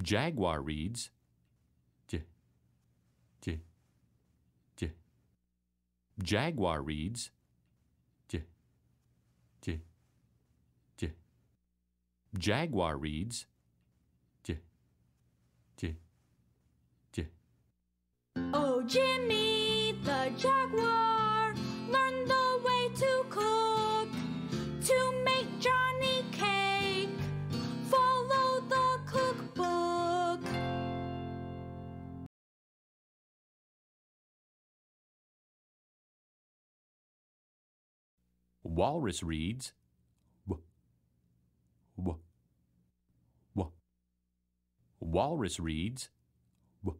Jaguar reads J, J, J. Jaguar reads J, J, J. Jaguar reads Walrus reads W, W, W. Walrus reads W,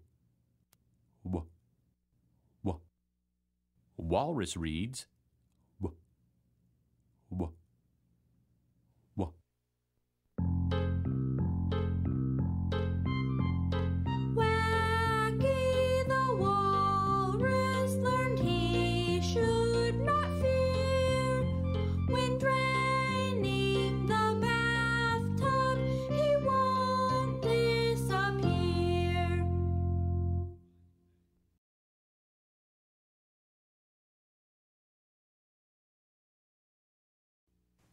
W, W. Walrus reads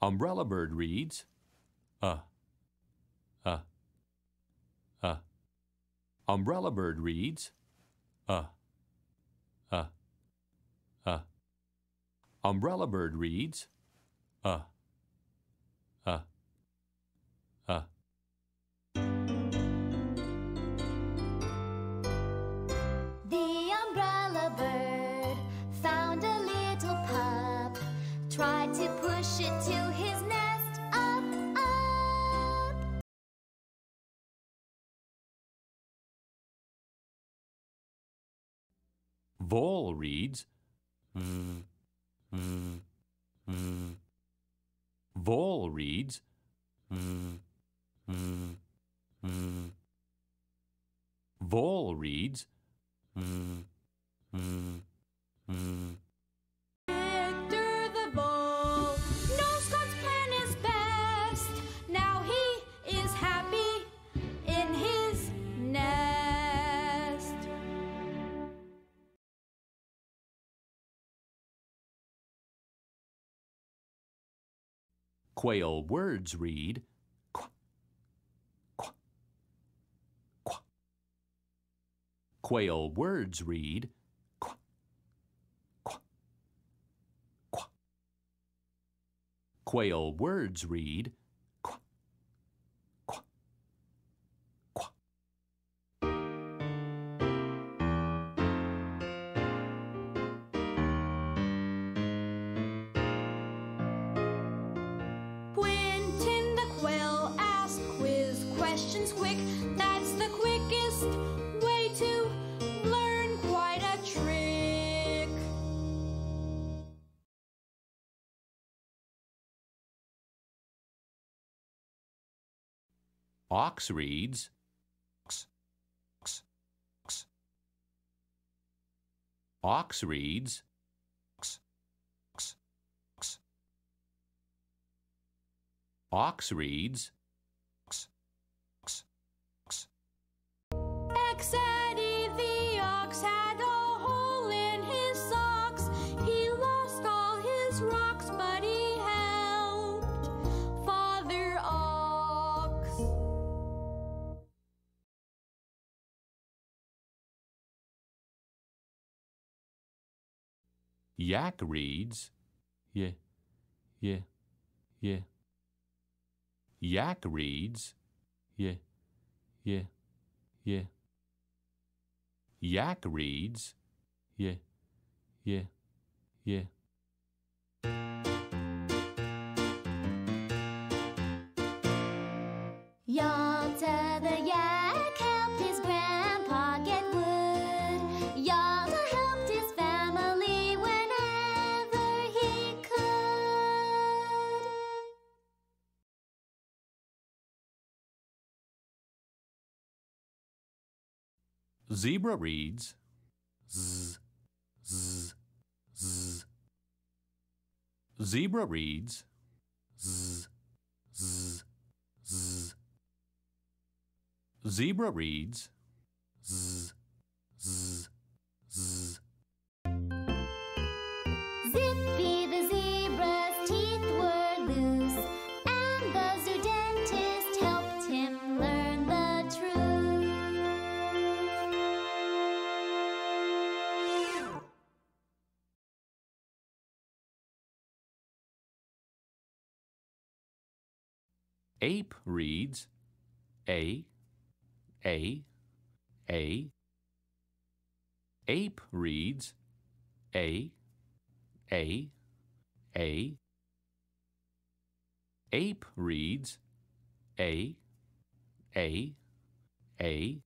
Umbrella Bird reads Uh, uh, uh. Umbrella Bird reads Uh, uh, uh. Umbrella Bird reads Uh, uh, uh. The umbrella bird found a little pup, tried to push it to Vole reads v, v, v. Vole reads v, v, v. Vole reads v, v, v. Quail words read qu, qu, qu. Quail words read qu, qu, qu. Quail words read questions quick. That's the quickest way to learn quite a trick. Ox reads ox, ox, ox. Ox reads ox, ox, ox. Ox reads Yak reads yeah, yeah, yeah. Yak reads yeah, yeah, yeah. Yak reads yeah, yeah, yeah. Yalta the yak Zebra reads z, z, z. Zebra reads z, z, z. Zebra reads Z, Z, Z. Ape reads A, A, A. Ape reads A, A, A. Ape reads A, A, A.